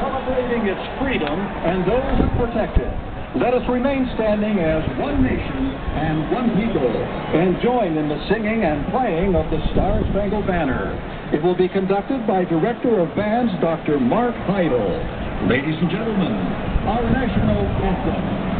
defending its freedom and those who protect it. Let us remain standing as one nation and one people and join in the singing and playing of the Star Spangled Banner. It will be conducted by Director of Bands Dr. Mark Heidel. Ladies and gentlemen, our national anthem.